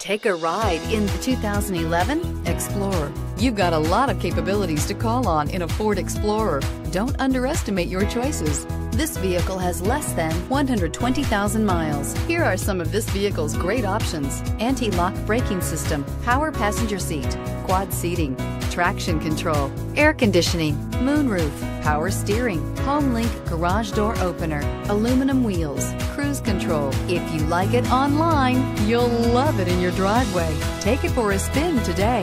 Take a ride in the 2011 Explorer. You've got a lot of capabilities to call on in a Ford Explorer. Don't underestimate your choices. This vehicle has less than 120,000 miles. Here are some of this vehicle's great options. Anti-lock braking system, power passenger seat, quad seating, traction control, air conditioning, moonroof, power steering, HomeLink garage door opener, aluminum wheels, cruise control. If you like it online, you'll love it in your driveway. Take it for a spin today.